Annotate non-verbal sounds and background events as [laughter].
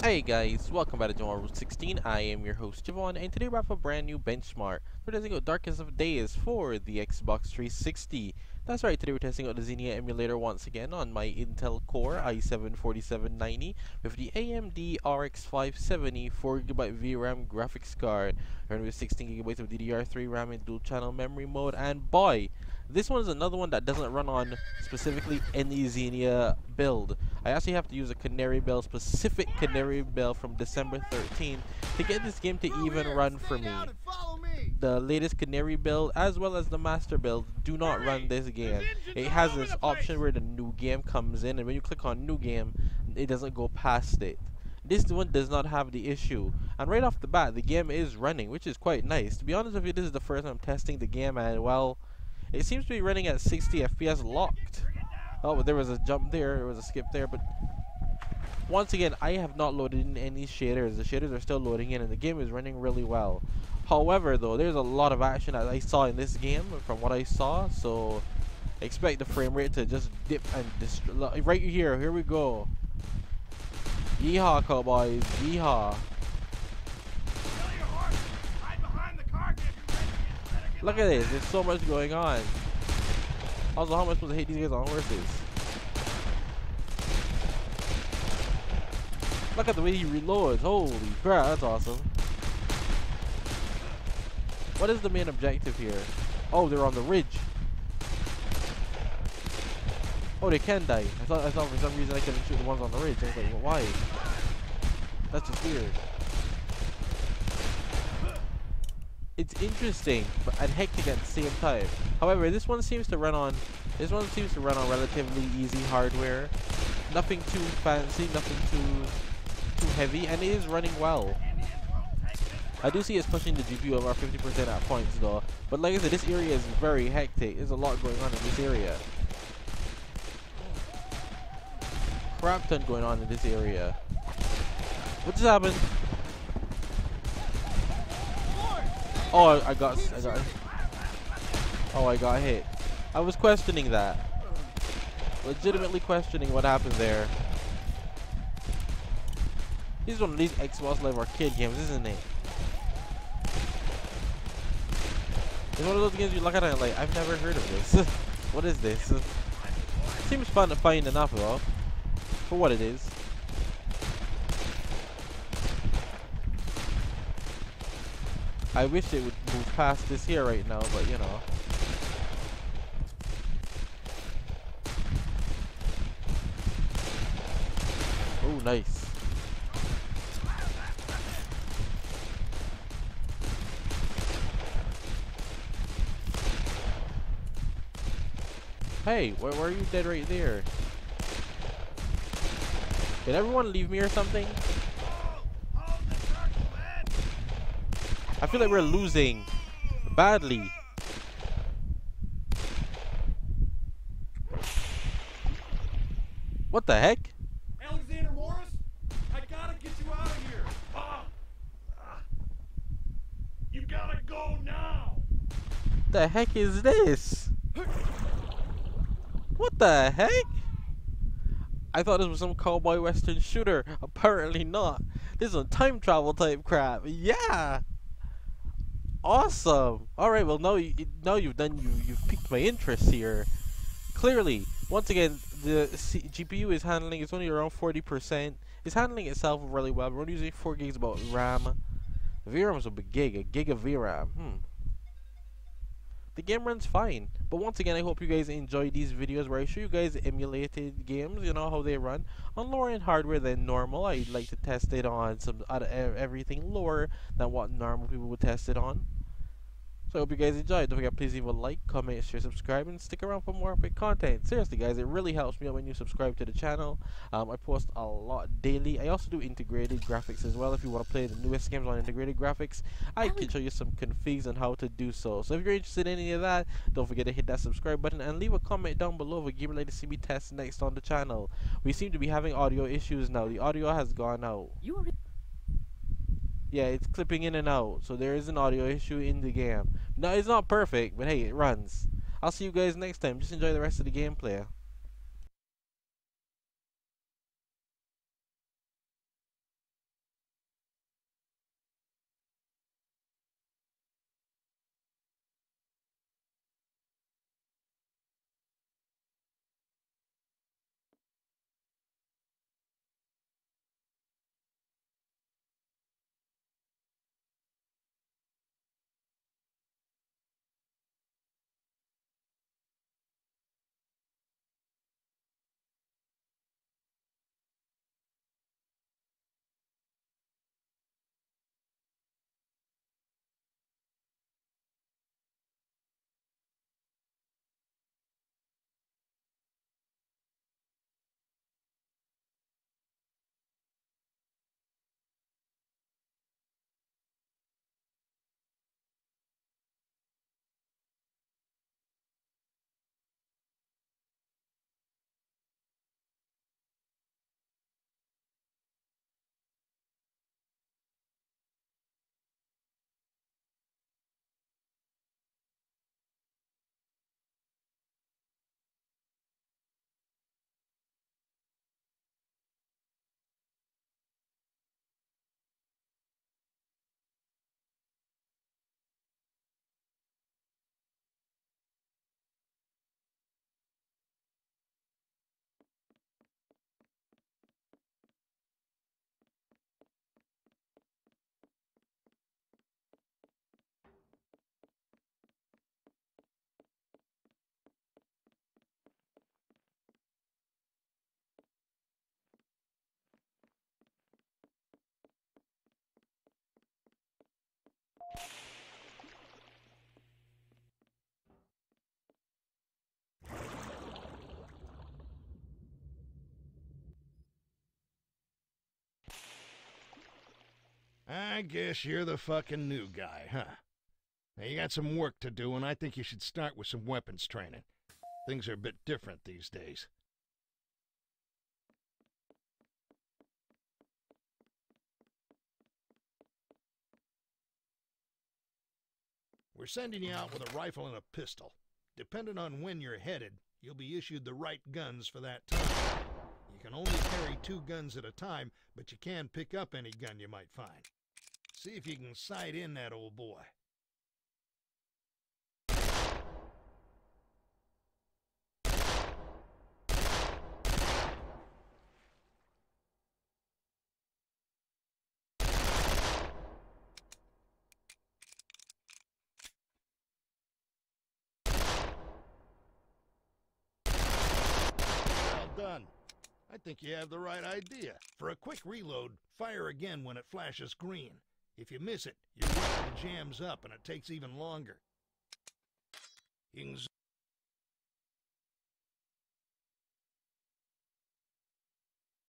Hey guys, welcome back to Jamal Rule 16. I am your host Jevon, and today we have a brand new benchmark. Out Darkest of Days for the Xbox 360. That's right, today we're testing out the Xenia emulator once again on my Intel Core i7-4790 with the AMD RX 570 4GB VRAM graphics card, running with 16GB of DDR3 RAM in dual channel memory mode, and boy, this one is another one that doesn't run on specifically any Xenia build. I actually have to use a Canary build, specific Canary build from December 13 to get this game to even run for me. The latest Canary build as well as the Master build do not run this game. It has this option where the new game comes in and when you click on new game, it doesn't go past it. This one does not have the issue. And right off the bat, the game is running, which is quite nice. To be honest with you, this is the first time I'm testing the game and well, it seems to be running at 60 FPS locked. Oh, but there was a jump there, there was a skip there, but once again, I have not loaded in any shaders. The shaders are still loading in, and the game is running really well. However, though, there's a lot of action that I saw in this game from what I saw, so expect the frame rate to just dip and destroy. Right here, here we go. Yeehaw, cowboys, yeehaw. Look at this, there's so much going on. Also, how am I supposed to hate these guys on horses? Look at the way he reloads. Holy crap, that's awesome. What is the main objective here? Oh, they're on the ridge. Oh, they can die. I thought I thought for some reason I couldn't shoot the ones on the ridge. I was like, well, why? That's just weird. it's interesting but and hectic at the same time. However, this one seems to run on this one seems to run on relatively easy hardware. Nothing too fancy, nothing too too heavy, and it is running well. I do see it's pushing the GPU over 50% at points though. But like I said, this area is very hectic. There's a lot going on in this area. Crap ton going on in this area. What just happened? Oh, I got, I got. Oh, I got hit. I was questioning that. Legitimately questioning what happened there. This is one of these Xbox Live Arcade games, isn't it? It's one of those games you look at and like, I've never heard of this. [laughs] what is this? Seems fun to find enough of, for what it is. I wish it would move past this here right now, but you know. Oh, nice. Hey, why, why are you dead right there? Did everyone leave me or something? I feel like we're losing badly. What the heck? Alexander Morris, I gotta get you out of here. Ah. You gotta go now. The heck is this? [laughs] What the heck? I thought this was some cowboy western shooter. Apparently not. This is a time travel type crap. Yeah. Awesome. All right. Well, now you now you've done you you've piqued my interest here. Clearly, once again, the C GPU is handling. It's only around forty percent. It's handling itself really well. We're only using four gigs of RAM. VRAM is a big gig. A gig of VRAM. Hmm the game runs fine. But once again, I hope you guys enjoy these videos where I show you guys emulated games, you know, how they run on lower end hardware than normal. I'd like to test it on some other uh, everything lower than what normal people would test it on. So I hope you guys enjoyed. Don't forget, please leave a like, comment, share, subscribe, and stick around for more epic content. Seriously, guys, it really helps me out when you subscribe to the channel. Um, I post a lot daily. I also do integrated graphics as well. If you want to play the newest games on integrated graphics, I can show you some configs on how to do so. So if you're interested in any of that, don't forget to hit that subscribe button and leave a comment down below if you'd like to see me test next on the channel. We seem to be having audio issues now. The audio has gone out. Yeah, it's clipping in and out, so there is an audio issue in the game. No, it's not perfect, but hey, it runs. I'll see you guys next time. Just enjoy the rest of the gameplay. I guess you're the fucking new guy, huh? Now, you got some work to do, and I think you should start with some weapons training. Things are a bit different these days. We're sending you out with a rifle and a pistol. Depending on when you're headed, you'll be issued the right guns for that time. You can only carry two guns at a time, but you can pick up any gun you might find. See if you can sight in that old boy. Done. I think you have the right idea. For a quick reload, fire again when it flashes green. If you miss it, your jams up and it takes even longer.